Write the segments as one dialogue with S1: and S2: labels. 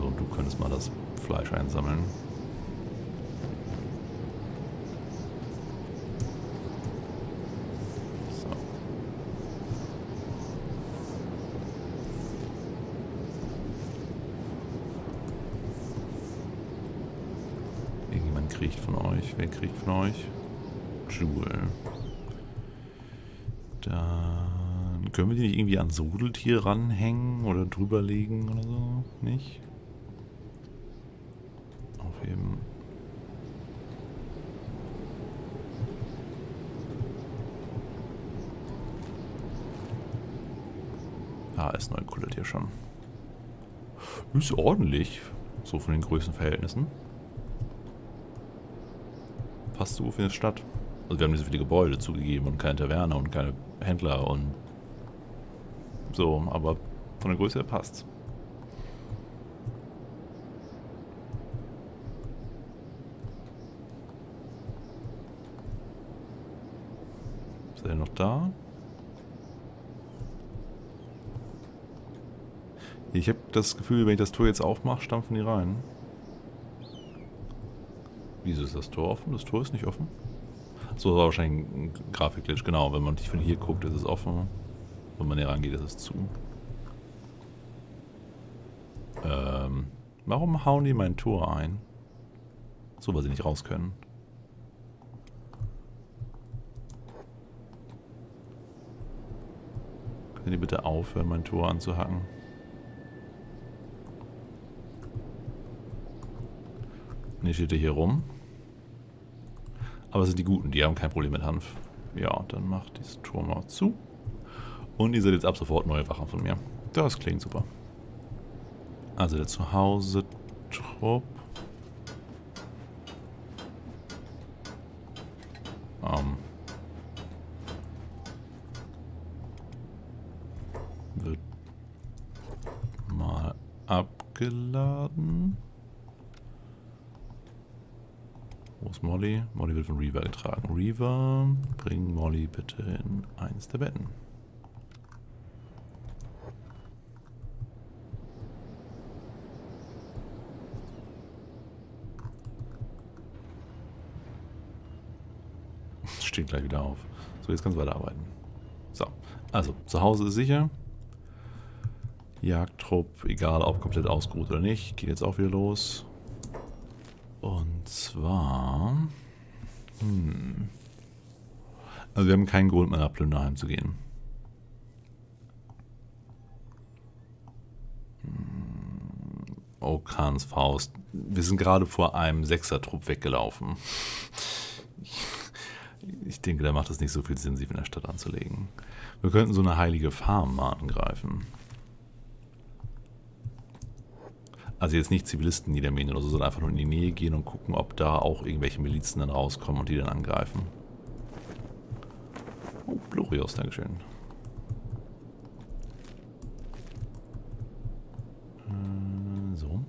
S1: So, und du könntest mal das Fleisch einsammeln. So. Irgendjemand kriegt von euch. Wer kriegt von euch? Jewel. Dann können wir die nicht irgendwie ans Rudeltier ranhängen oder drüberlegen oder so? Nicht? Aufheben. Ah, ist Neukullet hier schon. Ist ordentlich. So von den Größenverhältnissen. Passt so für eine Stadt. Also wir haben nicht so viele Gebäude zugegeben und keine Taverne und keine Händler und so, aber von der Größe her passt. Er noch da? Ich habe das Gefühl, wenn ich das Tor jetzt aufmache, stampfen die rein. Wieso ist das Tor offen? Das Tor ist nicht offen? So war wahrscheinlich ein Grafikglitch, genau. Wenn man nicht von hier guckt, ist es offen. Wenn man hier rangeht, ist es zu. Ähm, warum hauen die mein Tor ein? So, weil sie nicht raus können. Können die bitte aufhören, mein Tor anzuhacken? Ne, steht er hier rum. Aber es sind die Guten, die haben kein Problem mit Hanf. Ja, dann macht dieses Tor mal zu. Und ihr seht jetzt ab sofort neue Wachen von mir. Das klingt super. Also der Zuhause-Trupp. Ähm. Wird mal abgeladen. Wo ist Molly? Molly wird von Reaver getragen. Reaver, bring Molly bitte in eins der Betten. Steht gleich wieder auf. So, jetzt kannst du weiterarbeiten. So, also, zu Hause ist sicher. Jagdtrupp, egal ob komplett ausgeruht oder nicht, geht jetzt auch wieder los. Und zwar... Hm. Also wir haben keinen Grund mehr nach Plünderheim zu gehen. Hm. Okans Faust. Wir sind gerade vor einem Sechser-Trupp weggelaufen. Ich denke, da macht es nicht so viel Sinn, sich in der Stadt anzulegen. Wir könnten so eine heilige Farm mal angreifen. Also jetzt nicht Zivilisten niedermähen oder so, sondern einfach nur in die Nähe gehen und gucken, ob da auch irgendwelche Milizen dann rauskommen und die dann angreifen. Oh, Glorios, Dankeschön. Äh, so.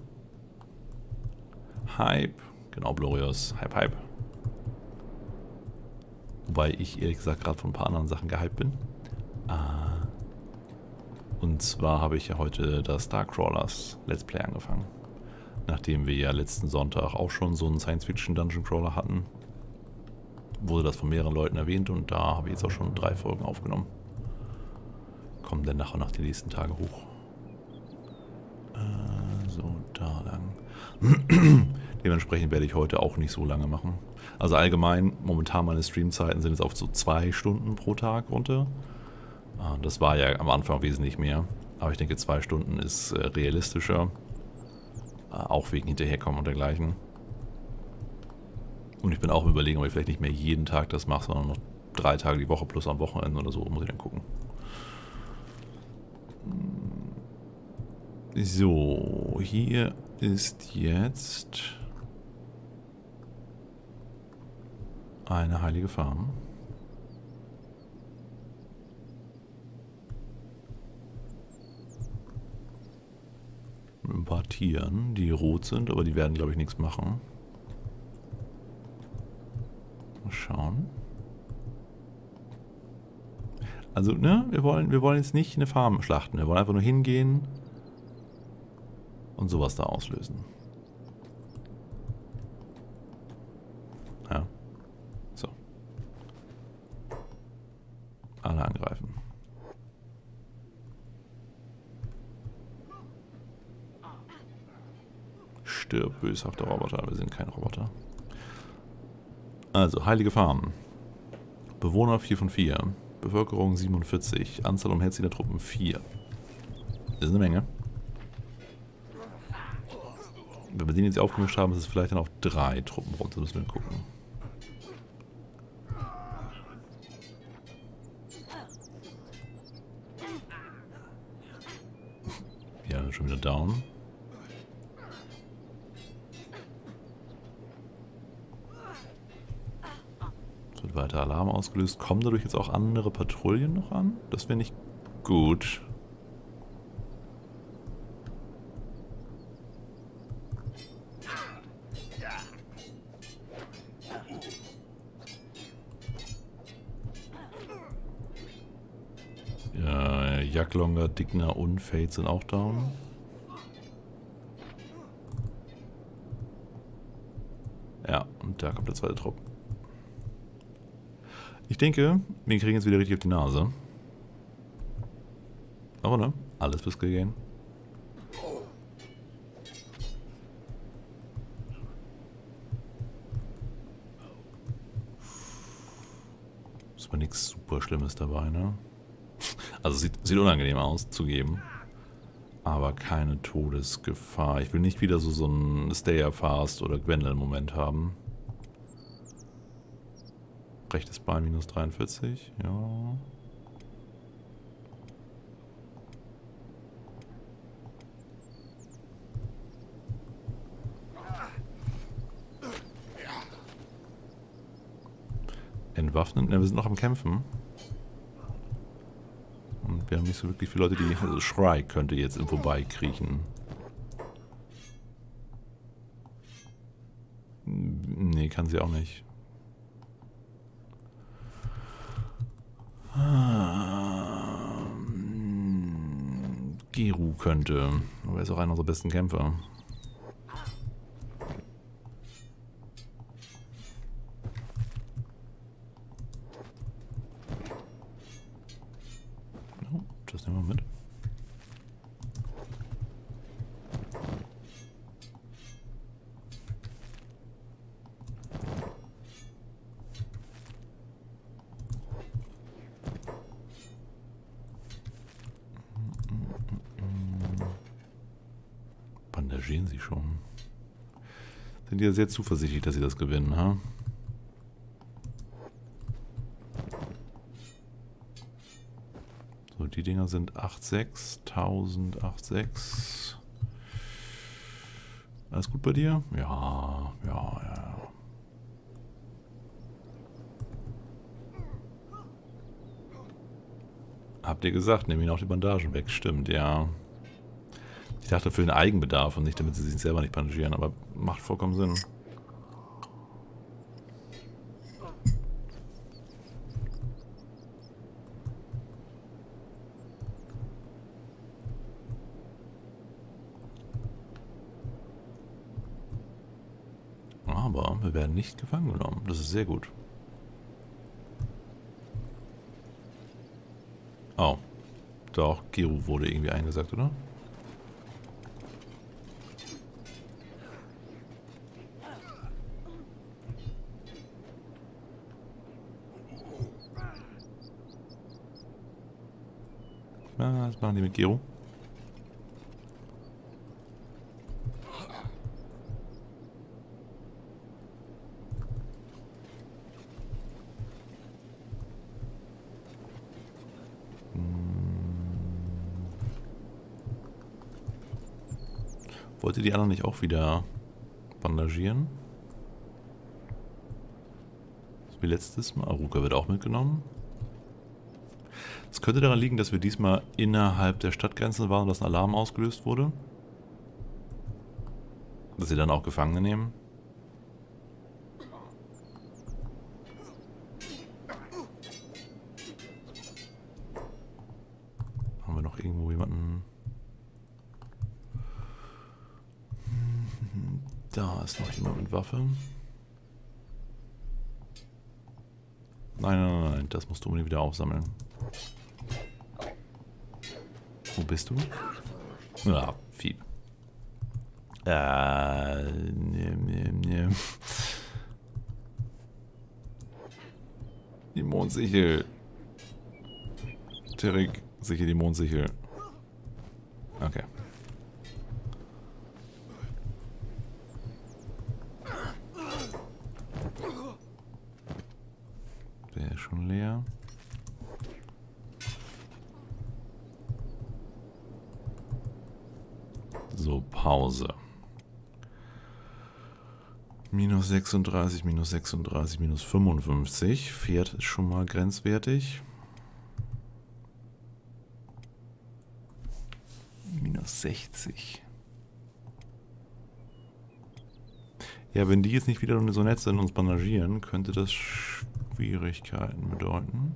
S1: Hype. Genau, Glorios. Hype, Hype. Wobei ich ehrlich gesagt gerade von ein paar anderen Sachen gehypt bin. Ah. Und zwar habe ich ja heute das Darkcrawlers Let's Play angefangen. Nachdem wir ja letzten Sonntag auch schon so einen Science-Fiction-Dungeon-Crawler hatten, wurde das von mehreren Leuten erwähnt und da habe ich jetzt auch schon drei Folgen aufgenommen. Kommen dann nachher nach den nächsten Tagen hoch. Äh, so, da lang. Dementsprechend werde ich heute auch nicht so lange machen. Also allgemein, momentan meine Streamzeiten sind jetzt auf so zwei Stunden pro Tag runter. Ah, das war ja am Anfang wesentlich mehr. Aber ich denke, zwei Stunden ist äh, realistischer. Äh, auch wegen Hinterherkommen und dergleichen. Und ich bin auch überlegen, ob ich vielleicht nicht mehr jeden Tag das mache, sondern noch drei Tage die Woche plus am Wochenende oder so. Muss ich dann gucken. So, hier ist jetzt eine heilige Farm. Ein paar Tieren, die rot sind, aber die werden, glaube ich, nichts machen. Mal schauen. Also, ne, wir wollen, wir wollen jetzt nicht eine Farm schlachten. Wir wollen einfach nur hingehen Und sowas da auslösen. Ja. So. Alle angreifen. Stirb, böshafter Roboter. Wir sind kein Roboter. Also, Heilige Farm. Bewohner 4 von 4. Bevölkerung 47. Anzahl umherzieher Truppen 4. Das ist eine Menge. Wenn wir den jetzt aufgemischt haben, ist es vielleicht dann auf drei Truppen runter. Müssen wir gucken. Ja, schon wieder down. Weiter Alarm ausgelöst. Kommen dadurch jetzt auch andere Patrouillen noch an? Das wäre nicht gut. Ja, Jacklonger, Digner und Fate sind auch down. Ja, und da kommt der zweite Trupp. Ich denke, wir kriegen jetzt wieder richtig auf die Nase. Aber ne, alles fürs Gehen. Ist aber nichts super Schlimmes dabei, ne? Also sieht, sieht unangenehm aus, zugeben. Aber keine Todesgefahr. Ich will nicht wieder so, so ein Stay-Fast oder Gwendolyn-Moment haben. Rechtes Bein minus 43, ja. Entwaffnen? Ne, wir sind noch am Kämpfen. Und wir haben nicht so wirklich viele Leute, die... Also Schrei könnte jetzt im Vorbeikriechen. Nee, kann sie auch nicht. Geru könnte. Aber er ist auch einer unserer besten Kämpfer. Ja sehr zuversichtlich, dass sie das gewinnen, ha? So, die Dinger sind 8,6, 1000, 8,6. Alles gut bei dir? Ja, ja, ja. Habt ihr gesagt, nehmen ihn auch die Bandagen weg. Stimmt, ja. Ich dachte für den Eigenbedarf und nicht, damit sie sich selber nicht bandagieren, aber macht vollkommen Sinn. Aber wir werden nicht gefangen genommen. Das ist sehr gut. Oh. Doch, Geru wurde irgendwie eingesagt, oder? Was machen die mit Gero? Wollte die anderen nicht auch wieder bandagieren? Wie letztes Mal. Aruka wird auch mitgenommen. Es könnte daran liegen, dass wir diesmal innerhalb der Stadtgrenzen waren und dass ein Alarm ausgelöst wurde. Dass sie dann auch Gefangene nehmen. Haben wir noch irgendwo jemanden... Da ist noch jemand mit Waffe. Nein, nein, nein, das musst du unbedingt wieder aufsammeln. Wo bist du? Ja, Vieh. Äh, ne, ne, ne. Die Mondsichel. Terrik, sicher die Mondsichel. Okay. Der ist schon leer. So, Pause. Minus 36, minus 36, minus 55. Pferd ist schon mal grenzwertig. Minus 60. Ja, wenn die jetzt nicht wieder so nett sind und uns bandagieren, könnte das Schwierigkeiten bedeuten.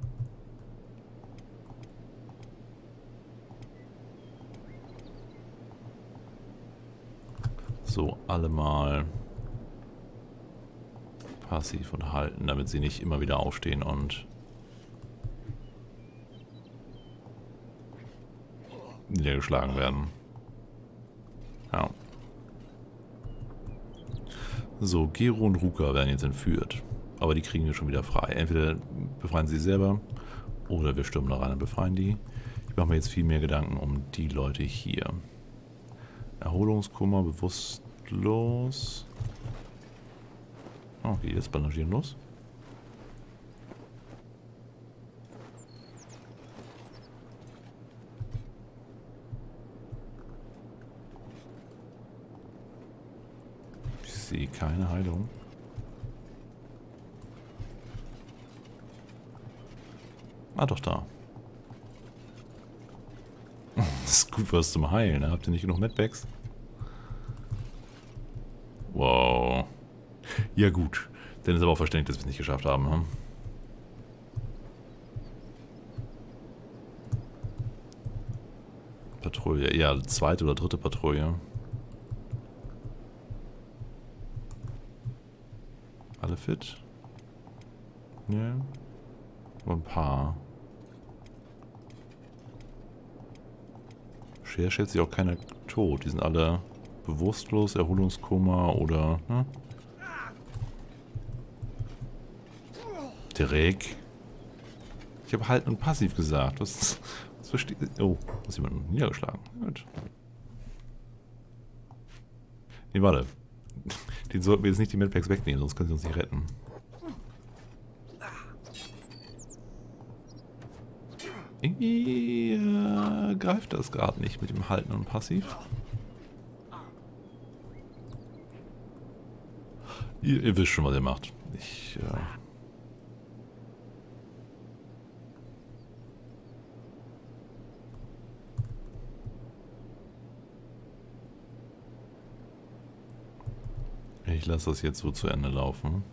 S1: So, alle mal passiv und halten, damit sie nicht immer wieder aufstehen und niedergeschlagen werden. Ja. So, Gero und Ruka werden jetzt entführt. Aber die kriegen wir schon wieder frei. Entweder befreien sie selber oder wir stürmen da rein und befreien die. Ich mache mir jetzt viel mehr Gedanken um die Leute hier. Erholungskummer, bewusstlos. Okay, jetzt bandagieren los. Ich sehe keine Heilung. Ah, doch da. Das ist gut was zum Heilen. Ne? Habt ihr nicht genug Medpacks? Ja gut. Dann ist aber auch verständlich, dass wir es nicht geschafft haben. Hm? Patrouille. Ja, zweite oder dritte Patrouille. Alle fit? Ja. Aber ein paar. Scher schätzt sich auch keiner tot. Die sind alle bewusstlos, Erholungskoma oder... Ne? Direkt. Ich habe halt und passiv gesagt. Was, was versteht... Oh, ist jemand niedergeschlagen. Gut. Nee, warte. Den sollten wir jetzt nicht die Medpacks wegnehmen, sonst können sie uns nicht retten. Irgendwie äh, greift das gerade nicht mit dem Halten und Passiv. Ihr, ihr, wisst schon, was ihr macht. Ich, äh Ich lasse das jetzt so zu Ende laufen.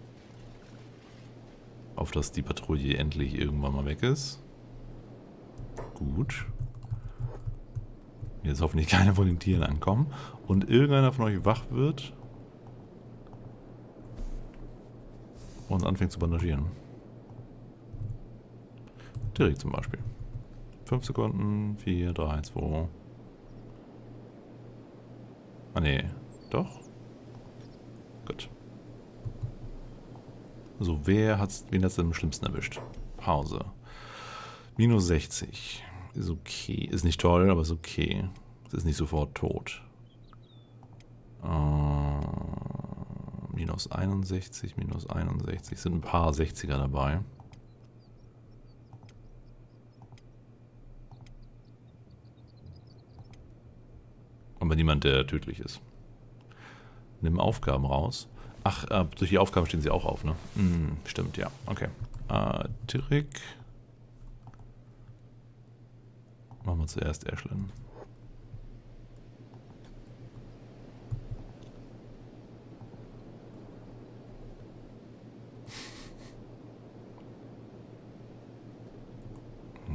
S1: Auf dass die Patrouille endlich irgendwann mal weg ist. Gut. Jetzt hoffentlich keine von den Tieren ankommen. Und irgendeiner von euch wach wird und anfängt zu bandagieren. Direkt zum Beispiel. 5 Sekunden, 4, 3, 2. Ah ne, doch. Gut. So, wer hat's, wen hat's denn am schlimmsten erwischt? Pause. Minus 60. Ist okay. Ist nicht toll, aber ist okay. Es ist nicht sofort tot. Äh, minus 61, minus 61. Sind ein paar 60er dabei. Aber niemand, der tödlich ist. Nimm Aufgaben raus. Ach, äh, durch die Aufgaben stehen sie auch auf, ne? Hm, stimmt, ja. Okay. Äh, Dirk. Machen wir zuerst Ashlyn.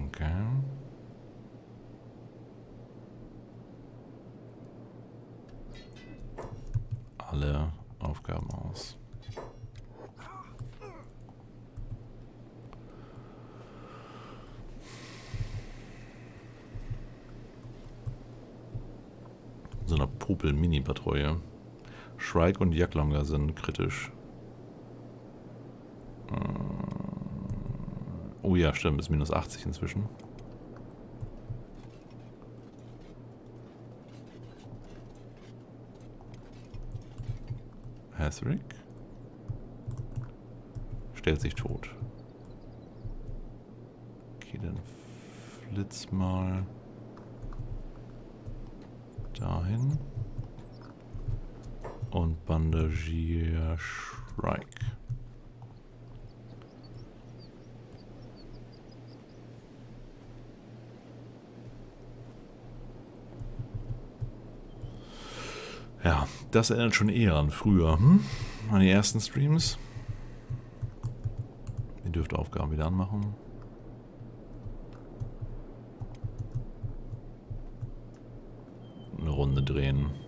S1: Okay. alle Aufgaben aus. So eine Popel-Mini-Patrouille. Shrike und Jagdlonger sind kritisch. Äh, oh ja, stimmt, ist minus 80 inzwischen. Hathrick stellt sich tot. Okay, dann flitz mal dahin bandagier Shrike. Ja, das erinnert schon eher an früher, hm? An die ersten Streams. Ihr dürft Aufgaben wieder anmachen. Eine Runde drehen.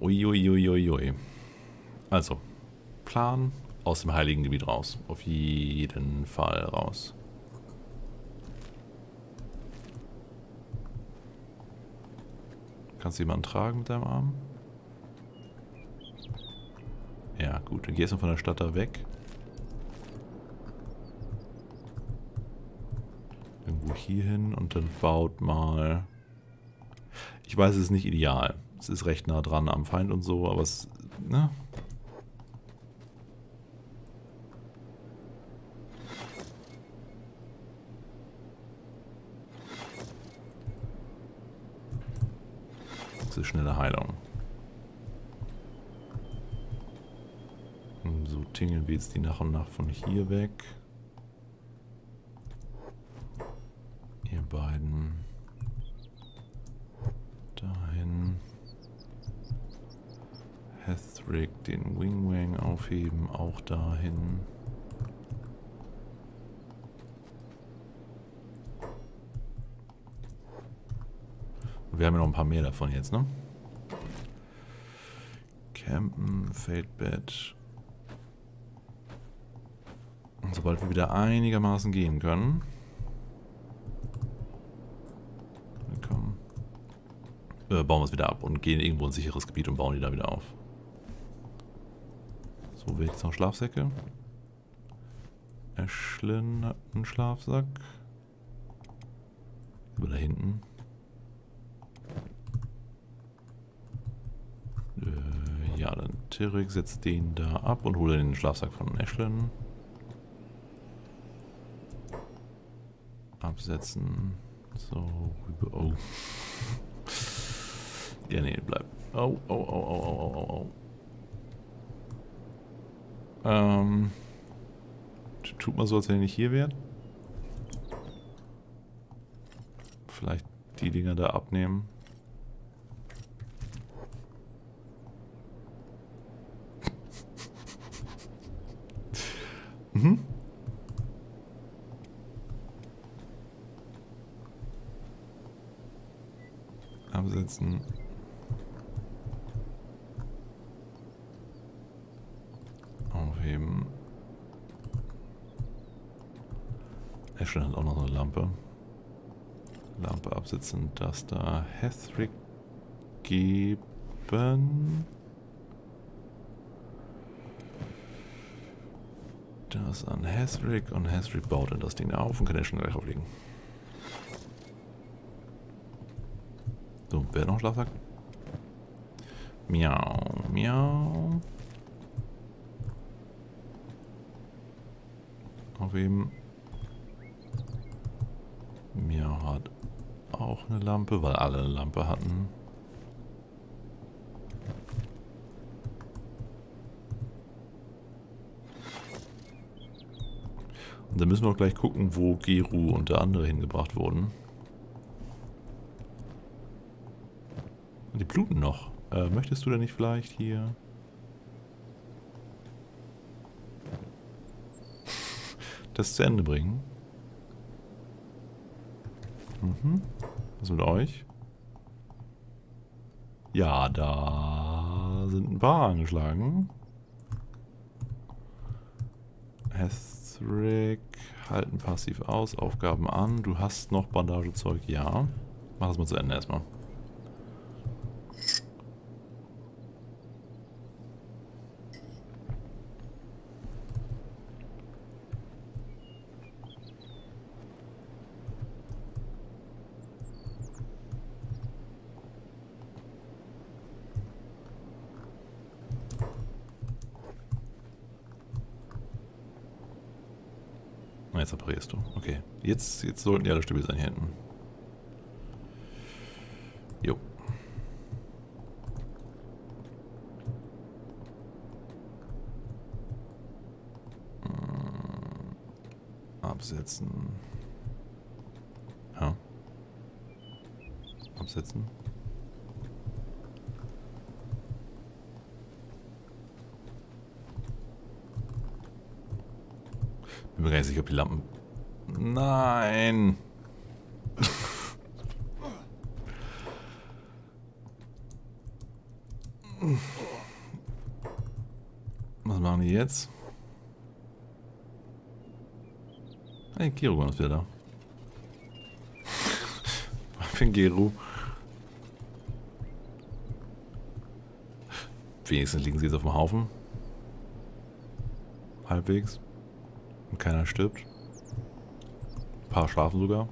S1: Uiuiuiui. Ui, ui, ui. Also, Plan aus dem Heiligen Gebiet raus. Auf jeden Fall raus. Kannst du jemanden tragen mit deinem Arm? Ja, gut. Dann gehst du von der Stadt da weg. Irgendwo hier hin und dann baut mal... Ich weiß, es ist nicht ideal. Es ist recht nah dran am Feind und so, aber es... Ne? Das ist schnelle Heilung. So tingeln wir jetzt die nach und nach von hier weg. Ihr beiden. Dahin. Hethrick den Wing Wang aufheben, auch dahin. Wir haben ja noch ein paar mehr davon jetzt, ne? Campen, Feldbett. Und sobald wir wieder einigermaßen gehen können. Äh, bauen wir es wieder ab und gehen irgendwo in ein sicheres Gebiet und bauen die da wieder auf. So, will jetzt noch Schlafsäcke? Ashlyn hat einen Schlafsack. Über da hinten. Äh, ja, dann Tirik setzt den da ab und hole den Schlafsack von Ashlyn. Absetzen. So, rüber. Oh. ja, nee, bleib. Oh, oh, oh, oh, oh, oh, oh. Ähm. Tut mal so, als wenn nicht hier wärt. Vielleicht die Dinger da abnehmen. mhm. Absetzen. Aufheben. Ashton hat auch noch eine Lampe. Absetzen, das da Hethrick geben. Das an Hethrick und Hethrick baut dann das Ding auf und kann den schon gleich auflegen. So, wer noch Schlafsack? Miau, miau. Aufheben. Miau hat auch eine Lampe, weil alle eine Lampe hatten. Und dann müssen wir auch gleich gucken, wo Geru und der andere hingebracht wurden. Die bluten noch. Äh, möchtest du denn nicht vielleicht hier... das zu Ende bringen? Mhm. Was mit euch? Ja, da sind ein paar angeschlagen. Hethrick, halten passiv aus, Aufgaben an. Du hast noch Bandagezeug, ja. Mach das mal zu Ende erstmal. Jetzt reparierst du. Okay. Jetzt, jetzt sollten die alle stabil sein hier hinten. Jo. Hm. Absetzen. Ja. Absetzen. Bin mir gar nicht sicher, ob die Lampen... Nein! Was machen die jetzt? Hey, Kirugan ist wieder da. Für Geru. Wenigstens liegen sie jetzt auf dem Haufen. Halbwegs. Keiner stirbt. Ein paar schlafen sogar.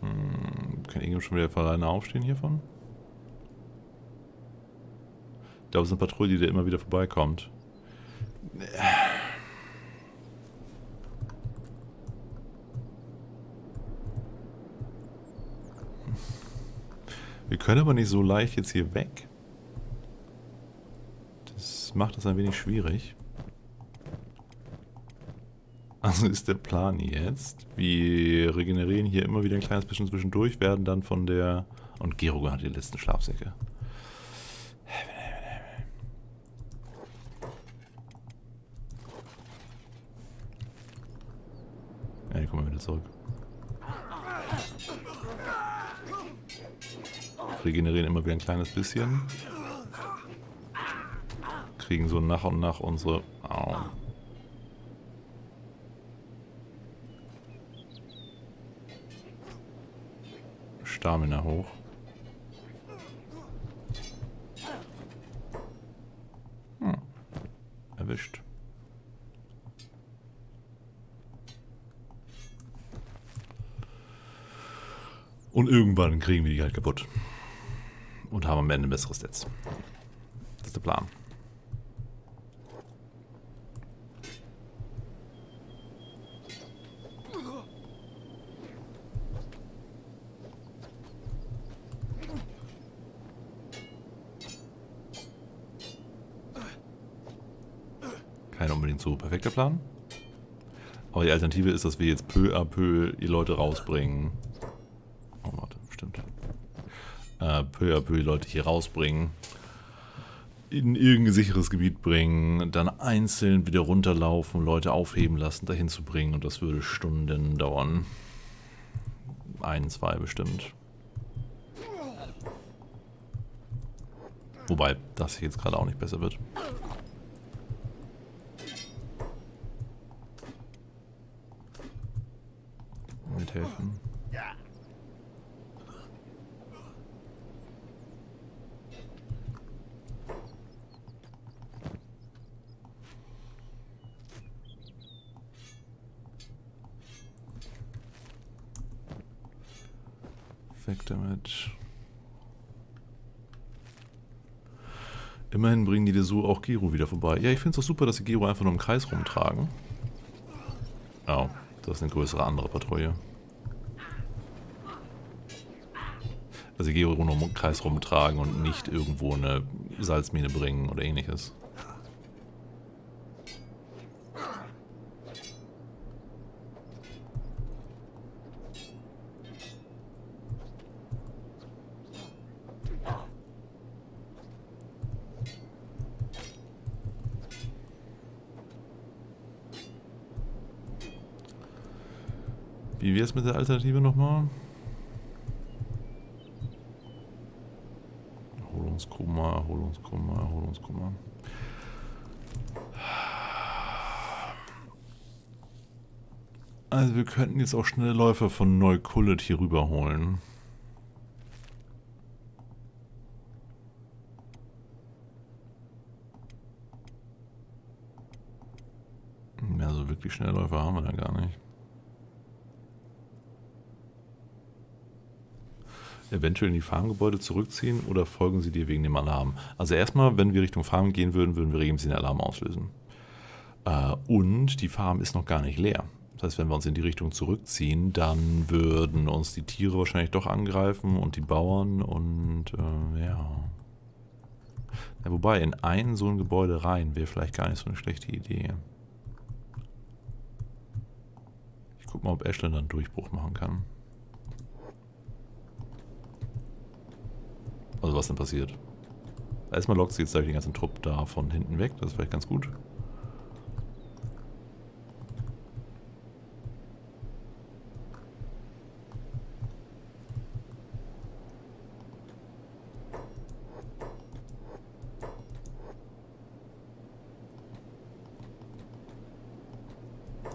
S1: Hm, kann irgendjemand schon wieder alleine aufstehen hiervon? Ich glaube, es ist eine Patrouille, die immer wieder vorbeikommt. Wir können aber nicht so leicht jetzt hier weg. Das macht es ein wenig schwierig. Also ist der Plan jetzt. Wir regenerieren hier immer wieder ein kleines bisschen zwischendurch, werden dann von der... Und Geruga hat die letzten Schlafsäcke. Ja, die kommen wir wieder zurück. Regenerieren immer wieder ein kleines bisschen. Kriegen so nach und nach unsere... Au. Stamina hoch. Hm. Erwischt. Und irgendwann kriegen wir die halt kaputt am Ende ein besseres Netz. Das ist der Plan. Kein unbedingt so perfekter Plan. Aber die Alternative ist, dass wir jetzt peu à peu die Leute rausbringen äh, peu à peu die Leute hier rausbringen, in irgendein sicheres Gebiet bringen, dann einzeln wieder runterlaufen, Leute aufheben lassen, dahin zu bringen und das würde Stunden dauern. Ein, zwei bestimmt. Wobei das jetzt gerade auch nicht besser wird. Mithelfen. Weg damit. Immerhin bringen die Desu auch Giro wieder vorbei. Ja, ich finde es doch super, dass sie Giro einfach nur im Kreis rumtragen. Oh, das ist eine größere andere Patrouille. Dass sie Giro nur im Kreis rumtragen und nicht irgendwo eine Salzmine bringen oder ähnliches. Wie wäre es mit der Alternative nochmal? Erholungskummer, Erholungskummer, Erholungskummer. Also wir könnten jetzt auch schnelle Läufer von Neukullet hier rüberholen. Ja, so wirklich schnelle Läufer haben wir da gar nicht. Eventuell in die Farmgebäude zurückziehen oder folgen sie dir wegen dem Alarm? Also erstmal, wenn wir Richtung Farm gehen würden, würden wir regelmäßig den Alarm auslösen. Äh, und die Farm ist noch gar nicht leer. Das heißt, wenn wir uns in die Richtung zurückziehen, dann würden uns die Tiere wahrscheinlich doch angreifen und die Bauern und äh, ja. ja. Wobei, in ein so ein Gebäude rein wäre vielleicht gar nicht so eine schlechte Idee. Ich guck mal, ob Ashland dann Durchbruch machen kann. Also was denn passiert? Erstmal lockt sie jetzt gleich den ganzen Trupp da von hinten weg, das ist vielleicht ganz gut.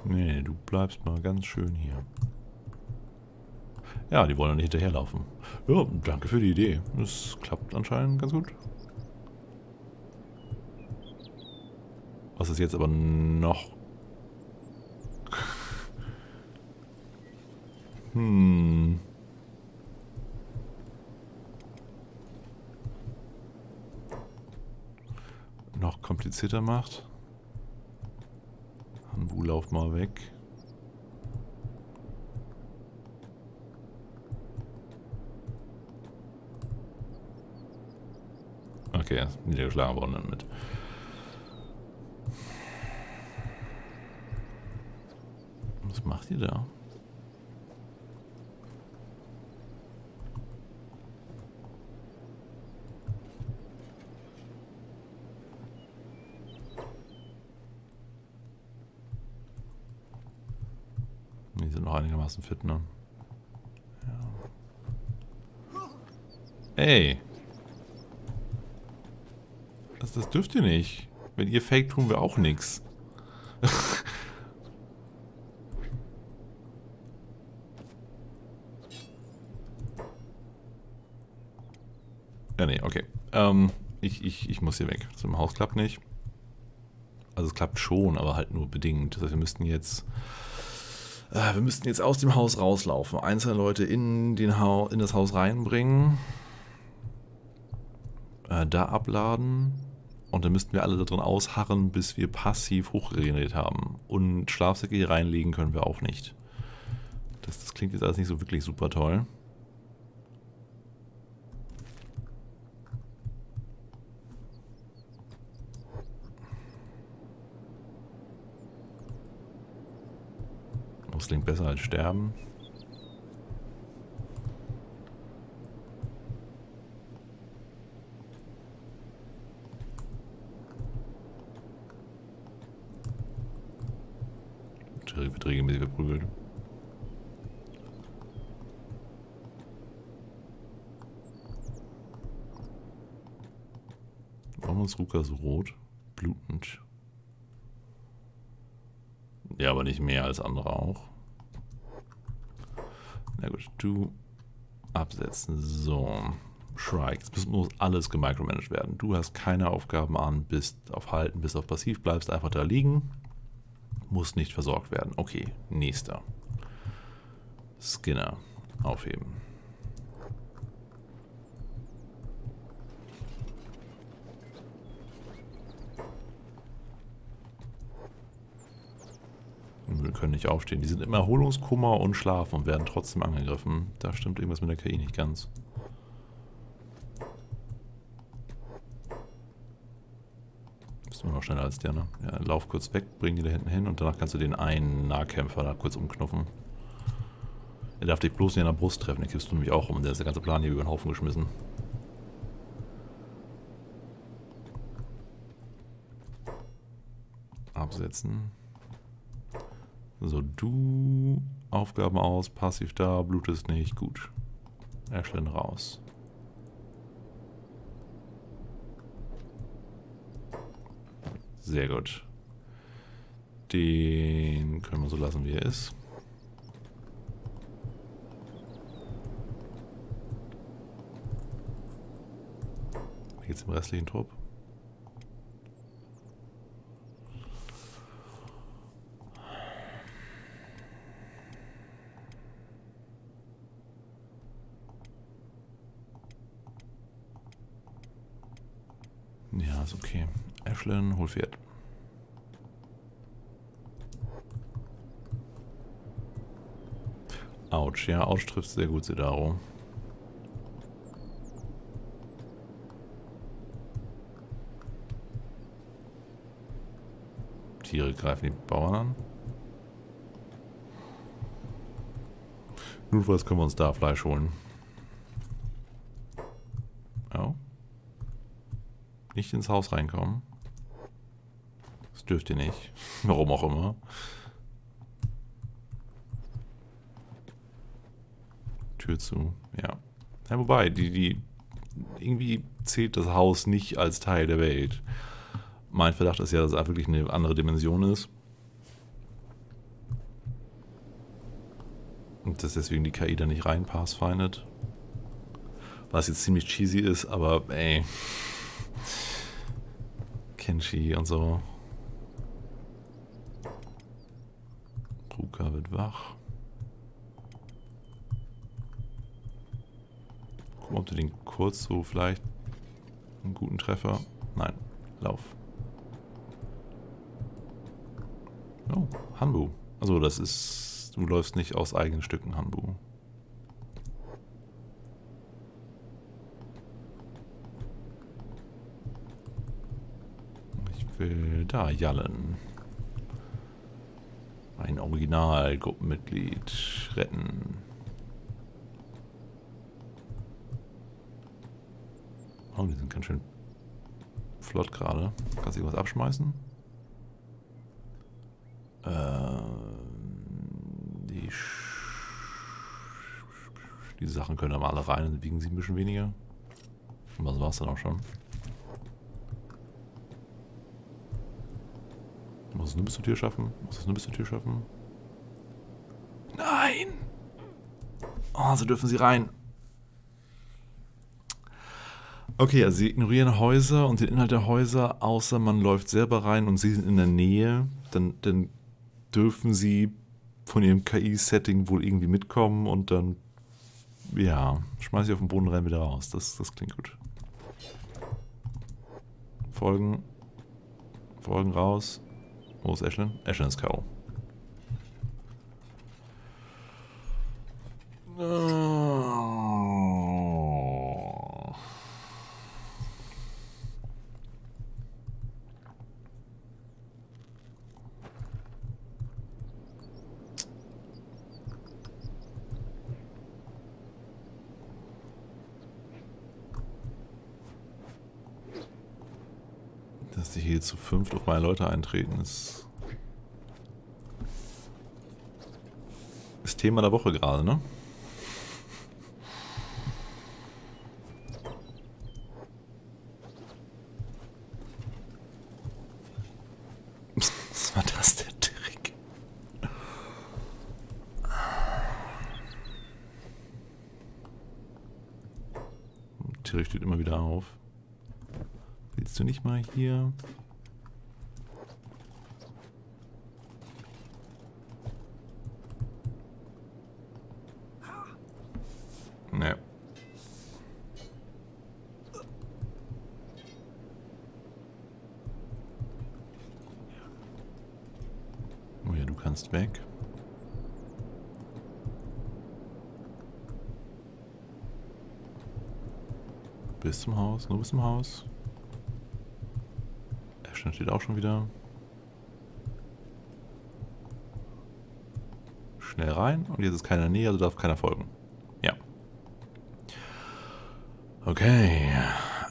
S1: Nee, du bleibst mal ganz schön hier. Ja, die wollen nicht hinterherlaufen. Ja, danke für die Idee. Das klappt anscheinend ganz gut. Was ist jetzt aber noch... hm... Noch komplizierter macht. Hanbu, lauf mal weg. Niedergeschlagen worden damit. Was macht ihr da? Die sind noch einigermaßen fit, ne? Ja. Ey! Das, das dürft ihr nicht. Wenn ihr fake, tun wir auch nichts. ja, nee, okay. Ähm, ich, ich, ich muss hier weg. Im Haus klappt nicht. Also es klappt schon, aber halt nur bedingt. Das heißt, wir müssten jetzt... Äh, wir müssten jetzt aus dem Haus rauslaufen. Einzelne Leute in, den ha in das Haus reinbringen. Äh, da abladen und dann müssten wir alle da drin ausharren, bis wir passiv hochregeneriert haben. Und Schlafsäcke hier reinlegen können wir auch nicht. Das, das klingt jetzt alles nicht so wirklich super toll. Das klingt besser als sterben. Wird regelmäßig verprügelt. Warum ist Ruka so rot? Blutend. Ja, aber nicht mehr als andere auch. Na gut, du absetzen. So. Shrike, es muss alles gemicromanaged werden. Du hast keine Aufgaben an, bist auf Halten, bist auf Passiv, bleibst einfach da liegen. Muss nicht versorgt werden. Okay, nächster. Skinner. Aufheben. Wir können nicht aufstehen. Die sind im Erholungskummer und schlafen und werden trotzdem angegriffen. Da stimmt irgendwas mit der KI nicht ganz. Bist immer noch schneller als der, ne? Ja, lauf kurz weg, bring die da hinten hin und danach kannst du den einen Nahkämpfer da kurz umknuffen. Er darf dich bloß nicht in der Brust treffen, den kippst du nämlich auch um. Der ist der ganze Plan hier über den Haufen geschmissen. Absetzen. So, du Aufgaben aus, passiv da, Blut ist nicht, gut. Ashlyn raus. Sehr gut. Den können wir so lassen, wie er ist. Geht's im restlichen Trupp? Ja, ist okay. Ashlyn, hol Pferd. Autsch, ja, Autsch trifft sehr gut Sedaro. Tiere greifen die Bauern an. Notfalls können wir uns da Fleisch holen. Oh. Nicht ins Haus reinkommen. Dürft ihr nicht. Warum auch immer. Tür zu. Ja. ja wobei, die, die, irgendwie zählt das Haus nicht als Teil der Welt. Mein Verdacht ist ja, dass es wirklich eine andere Dimension ist. Und dass deswegen die KI da nicht rein pathfindet. Was jetzt ziemlich cheesy ist, aber ey. Kenshi und so. Ruka wird wach. Gucken, ob du den kurz so vielleicht einen guten Treffer. Nein, lauf. Oh, Hanbu. Also das ist... Du läufst nicht aus eigenen Stücken, Hanbu. Ich will da jallen. Ein Original-Gruppenmitglied retten. Oh, die sind ganz schön flott gerade. Kannst du irgendwas abschmeißen? Äh, die, die Sachen können aber alle rein und wiegen sie ein bisschen weniger. Und das war es dann auch schon. Es nur bis zur Tür schaffen? Muss es nur bis zur Tür schaffen? Nein! Oh, so dürfen sie rein. Okay, also sie ignorieren Häuser und den Inhalt der Häuser, außer man läuft selber rein und sie sind in der Nähe. Dann, dann dürfen sie von ihrem KI-Setting wohl irgendwie mitkommen und dann, ja, schmeiße ich auf den Boden rein wieder raus. Das, das klingt gut. Folgen. Folgen raus. Wo ist Ashlyn? Ashlyn ist K.O. Dass die hier zu fünft auf meine Leute eintreten, ist. Ist Thema der Woche gerade, ne? Was war das, der Trick? Terry steht immer wieder auf. Nicht mal hier... Ne. Oh ja, du kannst weg. Bis zum Haus, nur bis zum Haus. Steht auch schon wieder. Schnell rein. Und jetzt ist keiner näher, also darf keiner folgen. Ja. Okay.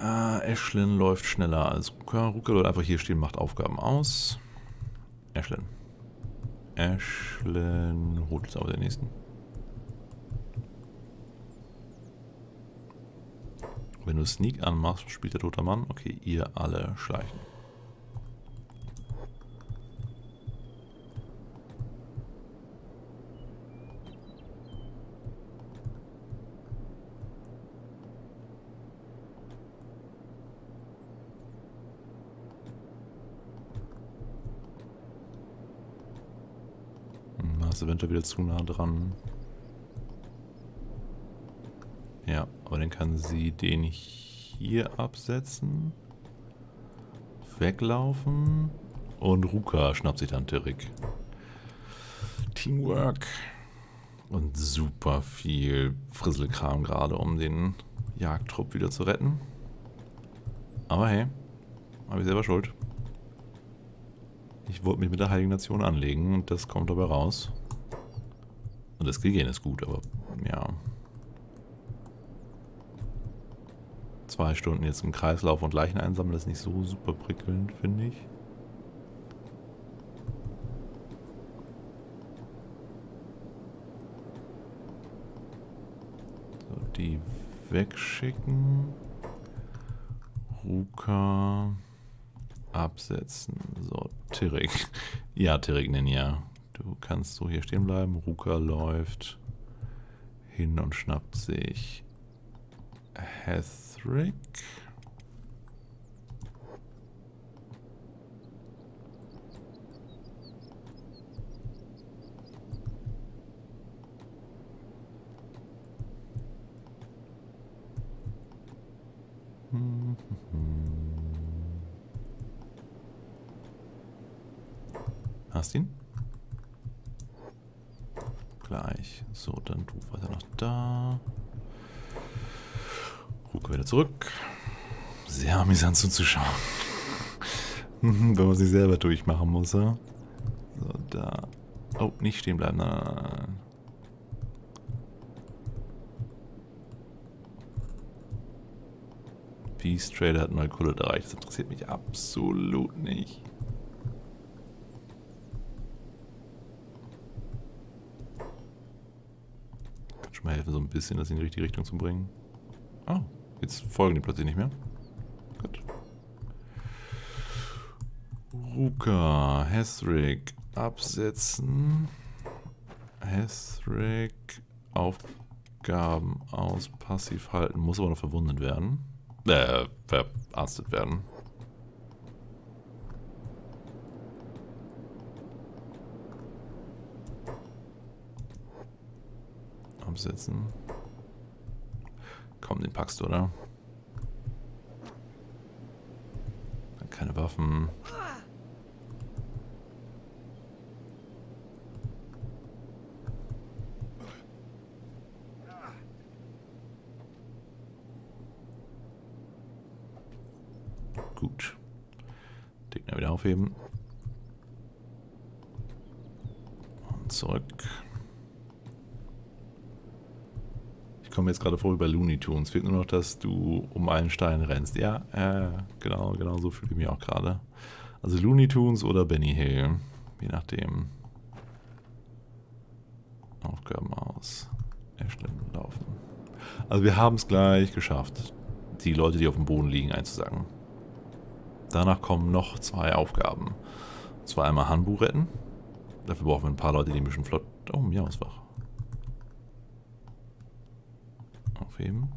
S1: Äh, Ashlyn läuft schneller als Ruka. Ruka läuft einfach hier stehen, macht Aufgaben aus. Ashlyn. Ashlyn holt jetzt aber den nächsten. Wenn du Sneak anmachst, spielt der tote Mann. Okay, ihr alle schleichen. ist eventuell wieder zu nah dran. Ja, aber dann kann sie den hier absetzen. Weglaufen. Und Ruka schnappt sich dann Tirik. Teamwork. Und super viel Frisselkram gerade, um den Jagdtrupp wieder zu retten. Aber hey, habe ich selber schuld. Ich wollte mich mit der Heiligen Nation anlegen und das kommt dabei raus. Und das Gehen ist gut, aber ja. Zwei Stunden jetzt im Kreislauf und Leichen einsammeln ist nicht so super prickelnd, finde ich. So, die wegschicken. Ruka absetzen. So, Tirik. Ja, Tirik Ninja. Du kannst so hier stehen bleiben. Ruka läuft hin und schnappt sich Hethrick. Hast ihn? gleich. So, dann du weiter noch da. Ruke wieder zurück. Sehr amüsant zuzuschauen. Wenn man sich selber durchmachen muss. Ja? So, da. Oh, nicht stehen bleiben. Nein. Peace Trader hat neue Kulle erreicht. Das interessiert mich absolut nicht. mal helfen, so ein bisschen das in die richtige Richtung zu bringen. Oh, jetzt folgen die plötzlich nicht mehr. Gut. Ruka, Hesrick, absetzen. Hesrick, Aufgaben aus, passiv halten, muss aber noch verwundet werden. Äh, verarztet werden. Absetzen. Komm, den packst du, oder? Keine Waffen. Gut. Gegner wieder aufheben. Und zurück. Komme jetzt gerade vor über Looney Tunes. Fehlt nur noch, dass du um einen Stein rennst. Ja, äh, genau, genau so fühle ich mich auch gerade. Also Looney Tunes oder Benny Hill. Je nachdem. Aufgaben aus. Erstellen laufen. Also wir haben es gleich geschafft, die Leute, die auf dem Boden liegen, einzusagen. Danach kommen noch zwei Aufgaben. Und zwar einmal Hanbu retten. Dafür brauchen wir ein paar Leute, die ein bisschen flott... Oh, Miauswach. Aufheben.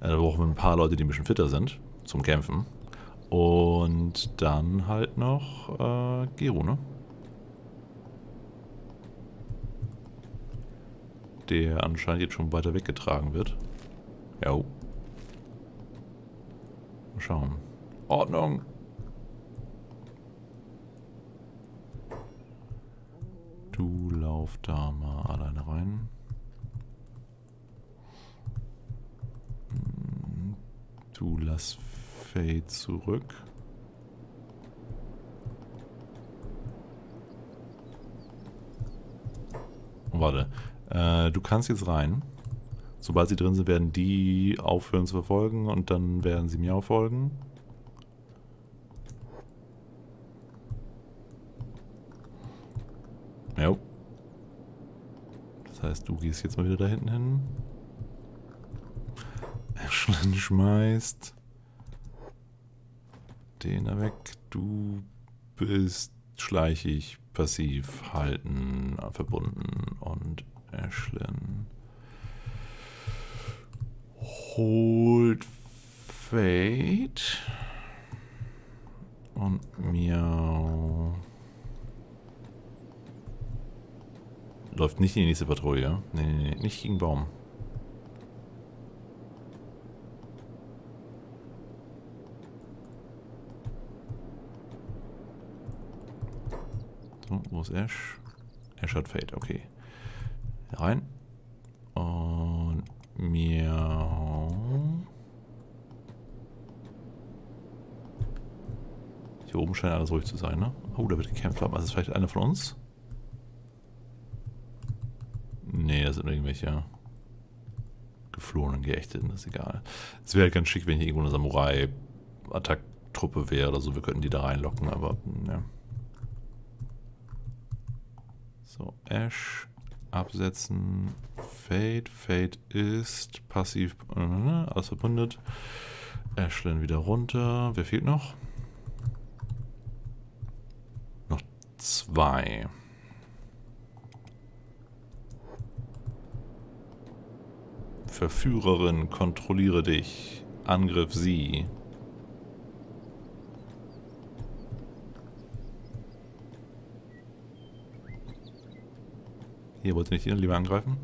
S1: Äh, da brauchen wir ein paar Leute, die ein bisschen fitter sind zum Kämpfen. Und dann halt noch äh, Gero, ne? Der anscheinend jetzt schon weiter weggetragen wird. Ja. Mal schauen. Ordnung! Du lauf da mal alleine rein. Du lass Faye zurück. Warte. Äh, du kannst jetzt rein. Sobald sie drin sind, werden die aufhören zu verfolgen und dann werden sie mir auch folgen. Ja. Das heißt, du gehst jetzt mal wieder da hinten hin. Ashland schmeißt. Den da weg. Du bist schleichig, passiv, halten, verbunden und Ashlyn holt Fate und Miau läuft nicht in die nächste Patrouille. Nee, nee, nee, nicht gegen Baum. Ist Ash? Ash hat Fate, okay. Rein. Und Miau. Hier oben scheint alles ruhig zu sein, ne? Oh, da wird gekämpft haben. Also ist vielleicht einer von uns? Nee, das sind irgendwelche geflohenen Geächteten, das ist egal. Es wäre halt ganz schick, wenn hier irgendwo eine Samurai-Attack-Truppe wäre oder so. Wir könnten die da reinlocken, aber ja. So, Ash absetzen. Fade. Fade ist passiv äh, alles verbündet. Ashlyn wieder runter. Wer fehlt noch? Noch zwei. Verführerin, kontrolliere dich. Angriff sie. Hier, wollt ihr nicht ihn lieber angreifen?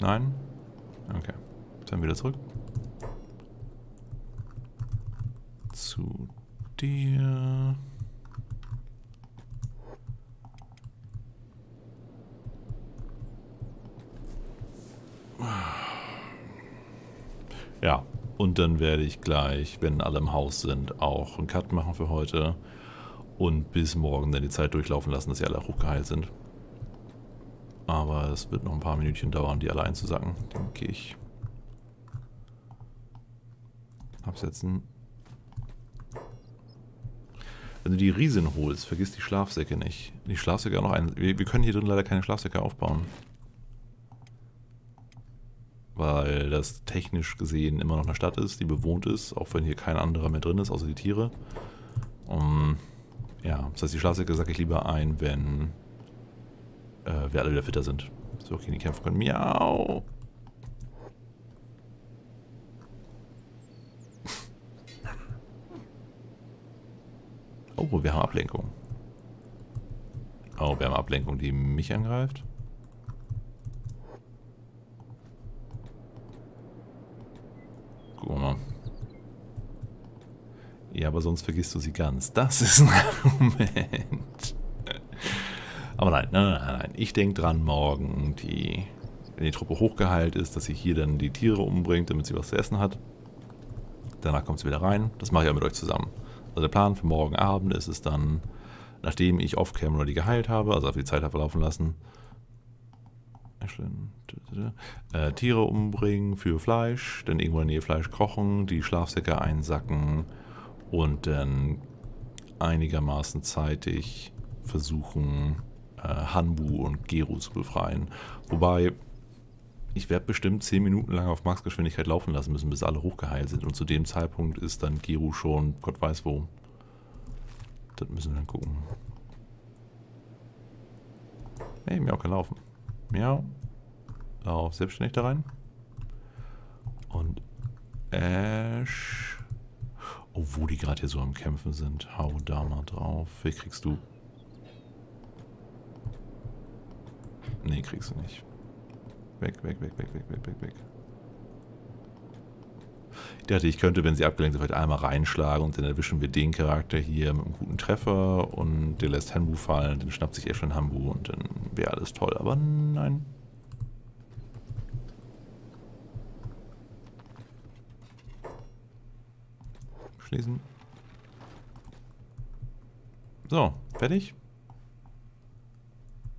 S1: Nein? Okay. Dann wieder zurück. Zu dir. Ja, und dann werde ich gleich, wenn alle im Haus sind, auch einen Cut machen für heute und bis morgen dann die Zeit durchlaufen lassen, dass sie alle hochgeheilt sind. Aber es wird noch ein paar Minütchen dauern, die alle einzusacken, denke ich. Absetzen. Wenn du die Riesin holst, vergiss die Schlafsäcke nicht. Die Schlafsäcke auch noch ein. Wir, wir können hier drin leider keine Schlafsäcke aufbauen. Weil das technisch gesehen immer noch eine Stadt ist, die bewohnt ist, auch wenn hier kein anderer mehr drin ist, außer die Tiere. Um, ja, das heißt, die Schlafsäcke sage ich lieber ein, wenn äh, wir alle wieder fitter sind. So, gegen die kämpfen können. Miau! Oh, wir haben Ablenkung. Oh, wir haben Ablenkung, die mich angreift. Gucken wir mal. Ja, aber sonst vergisst du sie ganz. Das ist ein Argument. Aber nein, nein, nein, nein. Ich denke dran, morgen, die, wenn die Truppe hochgeheilt ist, dass sie hier dann die Tiere umbringt, damit sie was zu essen hat. Danach kommt sie wieder rein. Das mache ich auch mit euch zusammen. Also der Plan für morgen Abend ist es dann, nachdem ich off-camera die geheilt habe, also auf die Zeit habe verlaufen lassen, äh, Tiere umbringen für Fleisch, dann irgendwo in der Fleisch kochen, die Schlafsäcke einsacken und dann einigermaßen zeitig versuchen, äh, Hanbu und Geru zu befreien. Wobei, ich werde bestimmt 10 Minuten lang auf Maxgeschwindigkeit laufen lassen müssen, bis alle hochgeheilt sind. Und zu dem Zeitpunkt ist dann Geru schon Gott weiß wo. Das müssen wir dann gucken. Hey, Miau kann laufen. Miau. Lauf selbstständig da rein. Und Ash. Oh, wo die gerade hier so am Kämpfen sind. Hau da mal drauf. Wie kriegst du? Nee, kriegst du nicht. Weg, weg, weg, weg, weg, weg, weg, weg. Ich dachte, ich könnte, wenn sie abgelenkt sind, vielleicht einmal reinschlagen und dann erwischen wir den Charakter hier mit einem guten Treffer und der lässt Hanbu fallen, dann schnappt sich schon Hanbu und dann wäre alles toll. Aber nein. Schließen. So, fertig.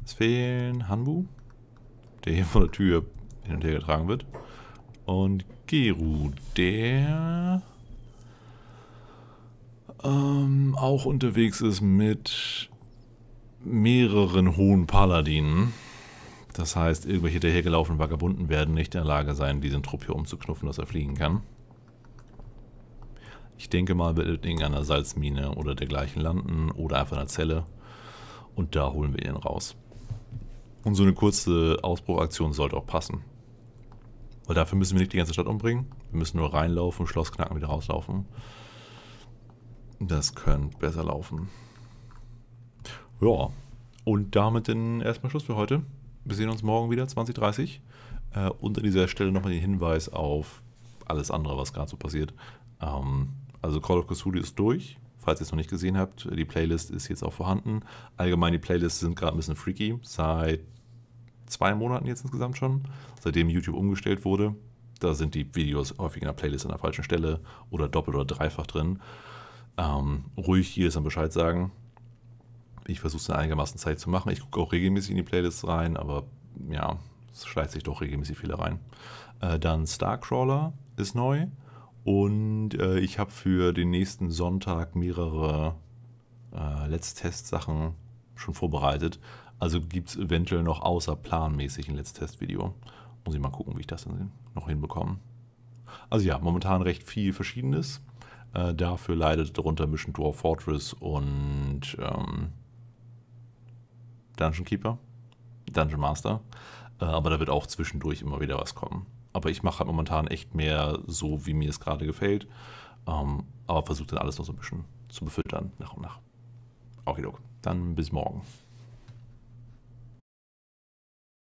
S1: Es fehlen Hanbu, der hier von der Tür hin und her getragen wird. Und Geru, der ähm, auch unterwegs ist mit mehreren hohen Paladinen. Das heißt, irgendwelche dahergelaufenen Vagabunden werden nicht in der Lage sein, diesen Trupp hier umzuknuffen, dass er fliegen kann. Ich denke mal, wird in irgendeiner Salzmine oder dergleichen landen oder einfach in einer Zelle. Und da holen wir ihn raus. Und so eine kurze Ausbruchaktion sollte auch passen. Weil dafür müssen wir nicht die ganze Stadt umbringen. Wir müssen nur reinlaufen, Schloss knacken, wieder rauslaufen. Das könnte besser laufen. Ja, und damit dann erstmal Schluss für heute. Wir sehen uns morgen wieder, 2030. Äh, unter dieser Stelle nochmal den Hinweis auf alles andere, was gerade so passiert. Ähm, also Call of Cthulhu ist durch, falls ihr es noch nicht gesehen habt. Die Playlist ist jetzt auch vorhanden. Allgemein, die Playlists sind gerade ein bisschen freaky. Seit zwei Monaten jetzt insgesamt schon, seitdem YouTube umgestellt wurde. Da sind die Videos häufig in der Playlist an der falschen Stelle oder doppelt oder dreifach drin. Ähm, ruhig jedes Mal Bescheid sagen. Ich versuche es in einigermaßen Zeit zu machen. Ich gucke auch regelmäßig in die Playlists rein, aber ja, es schleicht sich doch regelmäßig viele rein. Äh, dann Starcrawler ist neu. Und äh, ich habe für den nächsten Sonntag mehrere äh, Let's Test-Sachen schon vorbereitet. Also gibt es eventuell noch außer planmäßig ein Let's Test-Video. Muss ich mal gucken, wie ich das dann noch hinbekomme. Also ja, momentan recht viel Verschiedenes. Äh, dafür leidet darunter Mission Dwarf Fortress und ähm, Dungeon Keeper, Dungeon Master. Äh, aber da wird auch zwischendurch immer wieder was kommen. Aber ich mache halt momentan echt mehr so, wie mir es gerade gefällt. Ähm, aber versuche dann alles noch so ein bisschen zu befüttern, nach und nach. Okay, Dann bis morgen.